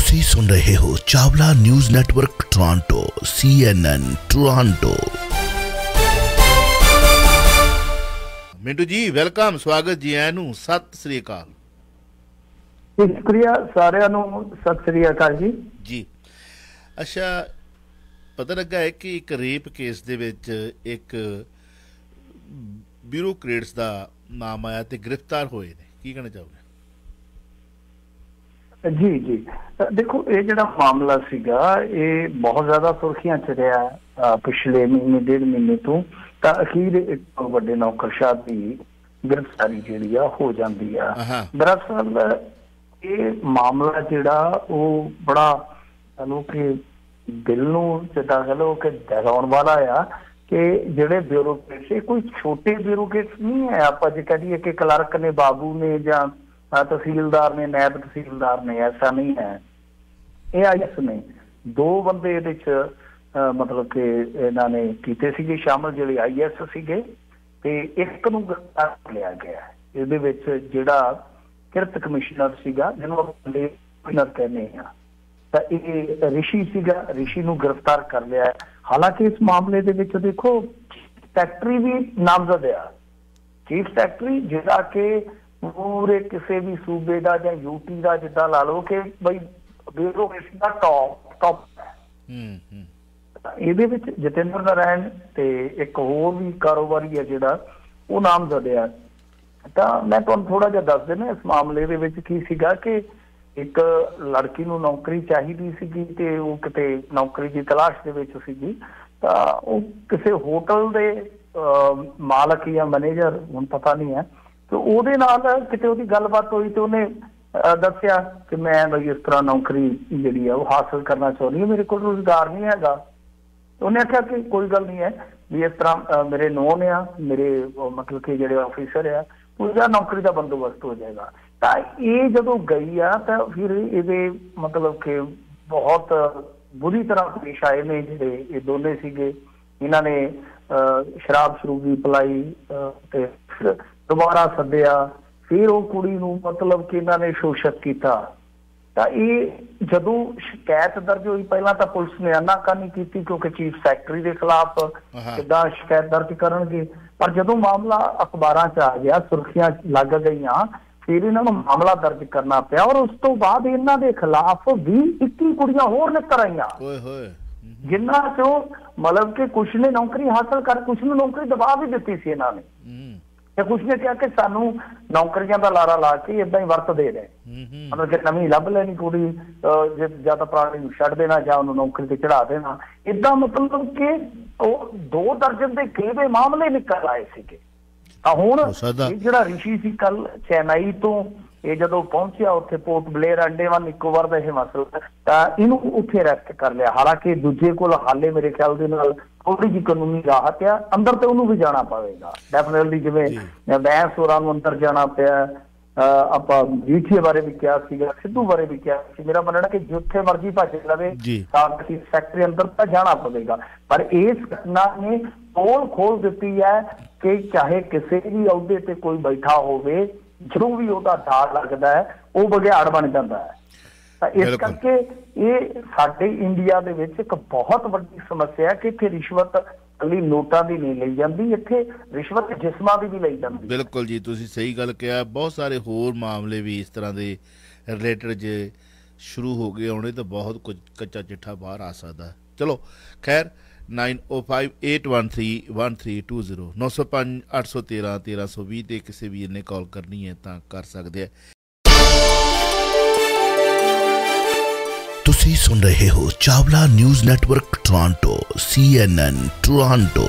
ਤੁਸੀਂ ਸੁਣ ਰਹੇ ਹੋ Chawla news network Toronto CNN Toronto. Mintu ji welcome ਸਵਾਗਤ ਜੀ ਆਇਆਂ ਨੂੰ। ਸਤਿ ਸ੍ਰੀ ਅਕਾਲ। ਸ਼ੁਕਰੀਆ ਸਾਰਿਆਂ ਨੂੰ। ਸਤਿ ਸ੍ਰੀ ਅਕਾਲ ਜੀ। ਜੀ। ਅੱਛਾ ਪਤਾ ਲੱਗਾ ਹੈ ਕਿ ਇੱਕ ਰੇਪ ਕੇਸ ਦੇ ਵਿੱਚ ਇੱਕ ਬਿਊਰੋਕਰੇਟਸ ਦਾ ਨਾਮ ਆਇਆ ਤੇ ਗ੍ਰਿਫਤਾਰ ਹੋਏ ਨੇ। ਕੀ ਕਹਿਣਾ ਚਾਹੋਗੇ? ਜੀ ਜੀ। ਦੇਖੋ ਇਹ ਜਿਹੜਾ ਮਾਮਲਾ ਸੀਗਾ ਇਹ ਬਹੁਤ ਜ਼ਿਆਦਾ ਸੁਰਖੀਆਂ ਚ ਰਿਹਾ ਪਿਛਲੇ ਮਹੀਨੇ ਡੇਢ ਮਹੀਨੇ ਤੋਂ। ਤਾਂ ਅਖੀਰ ਇੱਕ ਵੱਡੇ ਨੌਕਰਸ਼ਾਹ ਦੀ ਗ੍ਰਿਫਤਾਰੀ ਜਿਹੜੀ ਆ ਹੋ ਜਾਂਦੀ ਆ। ਦਰਅਸਲ ਇਹ ਮਾਮਲਾ ਜਿਹੜਾ ਉਹ ਬੜਾ ਸਾਨੂੰ ਕਿ ਦਿਲ ਨੂੰ ਜਿੱਦਾਂ ਕਹ ਲਓ ਕਿ ਦਹਿਲਾਉਣ ਵਾਲਾ ਆ ਕਿ ਜਿਹੜੇ ਬਿਊਰੋਕਰੇਟਸ ਇਹ ਕੋਈ ਛੋਟੇ ਬਿਊਰੋਕਰੇਟਸ ਨਹੀਂ ਹੈ। ਆਪਾਂ ਜੇ ਕਹੀਏ ਕਿ ਕਲਰਕ ਨੇ ਬਾਬੂ ਨੇ ਜਾਂ ਤਹਿਸੀਲਦਾਰ ਨੇ, ਨਾਇਬ ਤਹਿਸੀਲਦਾਰ ਨੇ, ਐਸਾ ਨਹੀਂ ਹੈ। ਇਹ ਆਈਐਸ ਨੇ। ਦੋ ਬੰਦੇ ਇਹਦੇ ਚ ਮਤਲਬ ਕਿ ਇਹਨਾਂ ਨੇ ਕੀਤੇ ਸੀਗੇ, ਸ਼ਾਮਲ ਜਿਹੜੇ ਆਈਐਸ ਸੀਗੇ ਤੇ ਇੱਕ ਨੂੰ ਗ੍ਰਿਫਤਾਰ ਲਿਆ ਗਿਆ। ਇਹਦੇ ਵਿੱਚ ਜਿਹੜਾ ਕਿਰਤ ਕਮਿਸ਼ਨਰ ਸੀਗਾ, ਜਿਹਨੂੰ ਆਪਾਂ ਕਮਿਸ਼ਨਰ ਕਹਿੰਦੇ ਆ ਤਾਂ ਇਹ ਰਿਸ਼ੀ ਸੀਗਾ, ਰਿਸ਼ੀ ਨੂੰ ਗ੍ਰਿਫਤਾਰ ਕਰ ਲਿਆ। ਹਾਲਾਂਕਿ ਇਸ ਮਾਮਲੇ ਦੇ ਵਿੱਚ ਦੇਖੋ ਸੈਕਟਰੀ ਵੀ ਨਾਮਜ਼ਦ ਆ। ਚੀਫ ਸੈਕਟਰੀ ਜਿਹੜਾ ਕਿ ਪੂਰੇ ਕਿਸੇ ਵੀ ਸੂਬੇ ਦਾ ਜਾਂ ਯੂਟੀ ਦਾ ਜਿੱਦਾਂ ਲਾ ਲਓ ਕਿ ਬਈ ਬਿਊਰੋਕ੍ਰੇਸੀ ਦਾ ਟੌਪ ਟੌਪ ਹੂੰ। ਹੂੰ ਇਹਦੇ ਵਿੱਚ ਜਤਿੰਦਰ ਨਾਰਾਇਣ ਤੇ ਇੱਕ ਹੋਰ ਵੀ ਕਾਰੋਬਾਰੀ ਹੈ ਜਿਹੜਾ ਉਹ ਨਾਮਜ਼ਦ ਆ ਤਾਂ ਮੈਂ ਤੁਹਾਨੂੰ ਥੋੜਾ ਜਿਹਾ ਦੱਸ ਦਿੰਦਾ ਇਸ ਮਾਮਲੇ ਦੇ ਵਿੱਚ ਕੀ ਸੀਗਾ ਕਿ ਇੱਕ ਲੜਕੀ ਨੂੰ ਨੌਕਰੀ ਚਾਹੀਦੀ ਸੀਗੀ ਤੇ ਉਹ ਕਿਤੇ ਨੌਕਰੀ ਦੀ ਤਲਾਸ਼ ਦੇ ਵਿੱਚ ਸੀਗੀ। ਤਾਂ ਉਹ ਕਿਸੇ ਹੋਟਲ ਦੇ ਮਾਲਕ ਜਾਂ ਮੈਨੇਜਰ ਹੁਣ ਪਤਾ ਨਹੀਂ ਹੈ ਤੇ ਉਹਦੇ ਨਾਲ ਕਿਤੇ ਉਹਦੀ ਗੱਲਬਾਤ ਹੋਈ ਤੇ ਉਹਨੇ ਦੱਸਿਆ ਕਿ ਮੈਂ ਬਈ ਇਸ ਤਰ੍ਹਾਂ ਨੌਕਰੀ ਜਿਹੜੀ ਆ ਉਹ ਹਾਸਲ ਕਰਨਾ ਚਾਹੁੰਦੀ ਹਾਂ ਮੇਰੇ ਕੋਲ ਰੋਜ਼ਗਾਰ ਨਹੀਂ ਹੈਗਾ। ਉਹਨੇ ਆਖਿਆ ਕਿ ਕੋਈ ਗੱਲ ਨਹੀਂ ਹੈ ਵੀ ਇਸ ਤਰ੍ਹਾਂ ਅਹ, ਮੇਰੇ ਨੋਨ ਆ ਮੇਰੇ ਮਤਲਬ ਕਿ ਜਿਹੜੇ ਆਫੀਸਰ ਆ ਉਹਦਾ ਨੌਕਰੀ ਦਾ ਬੰਦੋਬਸਤ ਹੋ ਜਾਏਗਾ। ਤਾਂ ਇਹ ਜਦੋਂ ਗਈ ਆ ਤਾਂ ਫਿਰ ਇਹਦੇ ਮਤਲਬ ਕਿ ਬਹੁਤ ਬੁਰੀ ਤਰ੍ਹਾਂ ਪੇਸ਼ ਆਏ ਨੇ ਜਿਹੜੇ ਇਹ ਦੋਨੇ ਸੀਗੇ। ਇਹਨਾਂ ਨੇ ਅਹ, ਸ਼ਰਾਬ ਸ਼ਰੂਬ ਵੀ ਪਲਾਈ ਤੇ ਫਿਰ ਦੁਬਾਰਾ ਸੱਦਿਆ। ਫਿਰ ਉਹ ਕੁੜੀ ਨੂੰ ਮਤਲਬ ਕਿ ਇਹਨਾਂ ਨੇ ਸ਼ੋਸ਼ਤ ਕੀਤਾ। ਤਾਂ ਇਹ ਜਦੋਂ ਸ਼ਿਕਾਇਤ ਦਰਜ ਹੋਈ ਪਹਿਲਾਂ ਤਾਂ ਪੁਲਿਸ ਨੇ ਆਨਾਕਾਨੀ ਕੀਤੀ ਕਿਉਂਕਿ ਚੀਫ ਸੈਕਟਰੀ ਦੇ ਖਿਲਾਫ। ਕਿੱਦਾਂ ਸ਼ਿਕਾਇਤ ਦਰਜ ਕਰਨਗੇ। ਪਰ ਜਦੋਂ ਮਾਮਲਾ ਅਖਬਾਰਾਂ 'ਚ ਆ ਗਿਆ ਸੁਰਖੀਆਂ ਲੱਗ ਗਈਆਂ ਫਿਰ ਇਹਨਾਂ ਨੂੰ ਮਾਮਲਾ ਦਰਜ ਕਰਨਾ ਪਿਆ ਔਰ ਉਸ ਤੋਂ ਬਾਅਦ ਇਹਨਾਂ ਦੇ ਖਿਲਾਫ 20 21 ਕੁੜੀਆਂ ਹੋਰ ਨਿਕਲ ਆਈਆਂ। ਓਏ ਹੋਏ। ਜਿਨ੍ਹਾਂ 'ਚੋਂ ਮਤਲਬ ਕਿ ਕੁਝ ਨੇ ਨੌਕਰੀ ਹਾਸਲ ਕਰ ਕੁਝ ਨੂੰ ਨੌਕਰੀ ਦਬਾ ਵੀ ਦਿੱਤੀ ਸੀ ਇਹਨਾਂ ਨੇ। ਤੇ ਕੁਝ ਨੇ ਕਿਹਾ ਕਿ ਸਾਨੂੰ ਨੌਕਰੀਆਂ ਦਾ ਲਾਰਾ ਲਾ ਕੇ ਇਦਾਂ ਹੀ ਵਰਤ ਦੇ ਰਹੇ। ਹੂੰ ਹੂੰ। ਮਤਲਬ ਕਿ ਨਵੀਂ ਲੱਭ ਲੈਣੀ ਕੁੜੀ ਅਹ, ਜੇ ਜਾਂ ਤਾਂ ਪੁਰਾਣੀ ਨੂੰ ਛੱਡ ਦੇਣਾ ਜਾਂ ਉਹਨੂੰ ਨੌਕਰੀ ਤੇ ਚੜਾ ਦੇਣਾ ਇਦਾਂ ਮਤਲਬ ਕਿ ਉਹ ਦੋ ਦਰਜਨ ਦੇ ਕੇਵੇ ਮਾਮਲੇ ਨਿਕਲ ਆਏ ਸੀਗੇ। ਤਾਂ ਹੁਣ ਜਿਹੜਾ ਰਿਸ਼ੀ ਸੀ ਕੱਲ ਚੇਨਈ ਤੋਂ ਇਹ ਜਦੋਂ ਪਹੁੰਚਿਆ ਉੱਥੇ ਪੋਰਟ ਬਲੇਅਰ ਅੰਡੇਮਾਨ ਨਿਕੋਬਾਰ ਦਾ ਇਹ ਮਸਲਾ ਤਾਂ ਇਹਨੂੰ ਉੱਥੇ ਅਰੈਸਟ ਕਰ ਲਿਆ। ਹਾਲਾਂਕਿ ਦੂਜੇ ਕੋਲ ਹਾਲੇ ਮੇਰੇ ਖਿਆਲ ਦੇ ਨਾਲ ਥੋੜੀ ਜਿਹੀ ਕਾਨੂੰਨੀ ਰਾਹਤ ਆ। ਅੰਦਰ ਤੇ ਉਹਨੂੰ ਵੀ ਜਾਣਾ ਪਵੇਗਾ। ਡੈਫੀਨਿਟਲੀ ਜਿਵੇਂ ਜੀ। ਬੈਂਸ ਹੋਰਾਂ ਨੂੰ ਅੰਦਰ ਜਾਣਾ ਪਿਆ। ਆਪਾਂ ਜੀਠੀਏ ਬਾਰੇ ਵੀ ਕਿਹਾ ਸੀਗਾ ਸਿੱਧੂ ਬਾਰੇ ਵੀ ਕਿਹਾ ਸੀ। ਮੇਰਾ ਮੰਨਣਾ ਕਿ ਜਿੱਥੇ ਮਰਜ਼ੀ ਭੱਜ ਲਵੇ ਜੀ। ਸਾਡੀ ਫੈਕਟਰੀ ਅੰਦਰ ਤਾਂ ਜਾਣਾ ਪਵੇਗਾ। ਪਰ ਇਸ ਘਟਨਾ ਨੇ ਪੋਲ ਖੋਲ ਦਿੱਤੀ ਹੈ ਕਿ ਚਾਹੇ ਕਿਸੇ ਵੀ ਅਹੁਦੇ ਤੇ ਕੋਈ ਬੈਠਾ ਹੋਵੇ ਜਦੋਂ ਵੀ ਉਹਦਾ ਢਾਲ ਲੱਗਦਾ ਹੈ ਉਹ ਬਗਿਆੜ ਬਣ ਜਾਂਦਾ ਹੈ ਤਾਂ ਇਸ। ਕਰਕੇ ਇਹ ਸਾਡੇ ਇੰਡੀਆ ਦੇ ਵਿੱਚ ਇੱਕ ਬਹੁਤ ਵੱਡੀ ਸਮੱਸਿਆ ਹੈ ਕਿ ਇੱਥੇ ਰਿਸ਼ਵਤ ਕੱਲੀ ਨੋਟਾਂ ਦੀ ਨਹੀਂ ਲਈ ਜਾਂਦੀ ਇੱਥੇ ਰਿਸ਼ਵਤ ਜਿਸਮਾਂ ਦੀ ਵੀ ਲਈ ਜਾਂਦੀ ਬਿਲਕੁਲ ਜੀ ਤੁਸੀਂ ਸਹੀ ਗੱਲ ਕਿਹਾ ਬਹੁਤ ਸਾਰੇ ਹੋਰ ਮਾਮਲੇ ਵੀ ਇਸ ਤਰ੍ਹਾਂ ਦੇ ਰਿਲੇਟਡ ਜੇ ਸ਼ੁਰੂ ਹੋ ਗਏ ਆਉਣੇ ਤਾਂ ਬਹੁਤ ਕੁਝ ਕੱਚਾ ਚਿੱਠਾ ਬਾਹਰ ਆ ਸਕਦਾ। ਚਲੋ ਖੈਰ 9058131320 905 813 1320 ਤੇ ਕਿਸੇ ਵੀ ਨੇ ਕਾਲ ਕਰਨੀ ਹੈ ਤਾਂ ਕਰ ਸਕਦੇ ਆ। ਤੁਸੀਂ ਸੁਣ ਰਹੇ ਹੋ Chawla news network Toronto CNN Toronto.